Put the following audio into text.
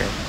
Okay.